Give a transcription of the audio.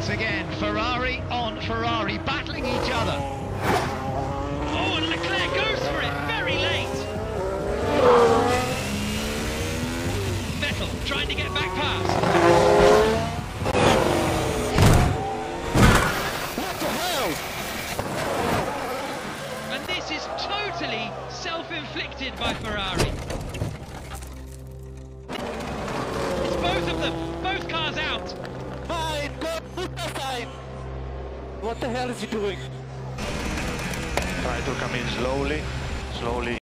once again. Ferrari on Ferrari, battling each other. Oh, and Leclerc goes for it very late. Vettel trying to get back past. What the hell? And this is totally self-inflicted by Ferrari. What the hell is he doing? Try to come in slowly, slowly